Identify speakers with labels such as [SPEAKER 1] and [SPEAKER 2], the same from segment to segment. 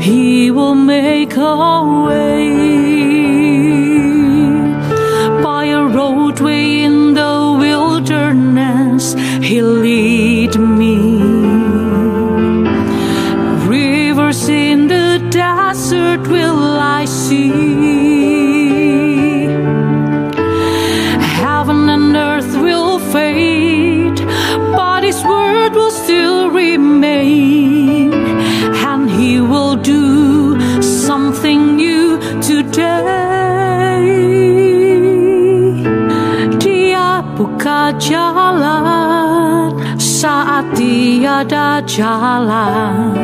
[SPEAKER 1] He will make a way. By a roadway in the wilderness, he'll lead me. Rivers in the desert will I see. Buka jalan saat tiada jalan.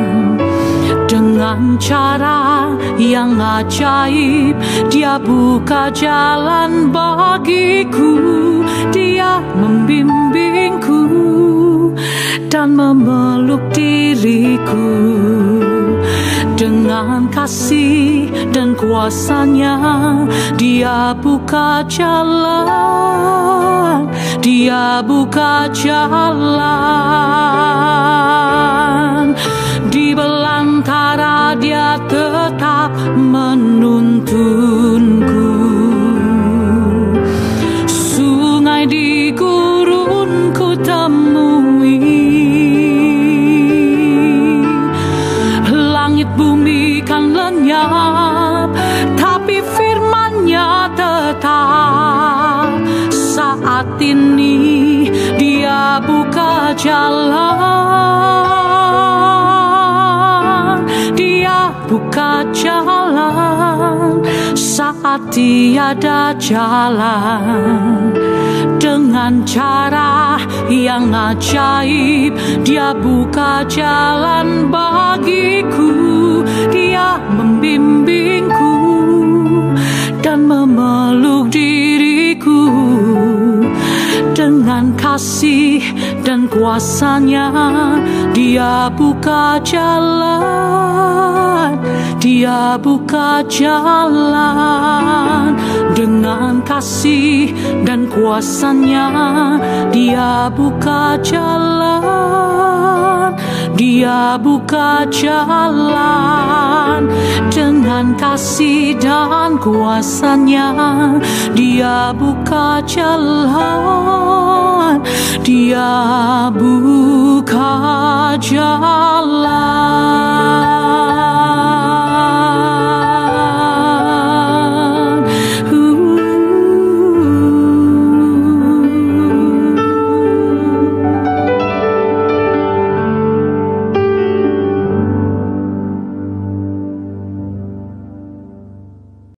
[SPEAKER 1] Dengan cara yang ajaib dia buka jalan bagiku. Dia membimbingku dan memeluk diriku. Dengan kasih dan kuasanya dia buka jalan dia buka jalan. Di belantara dia tetap menuntunku. Sungai di gurunku temui. Langit bumi kan lenyap saat ini dia buka jalan. Dia buka jalan saat tiada jalan. Dengan cara yang ajaib dia buka jalan bagiku. Dia membimbingku kasih dan kuasanya. Dia buka jalan dia buka jalan. Dengan kasih dan kuasanya dia buka jalan dia buka jalan dengan kasih dan kuasanya. Dia buka jalan. Dia buka jalan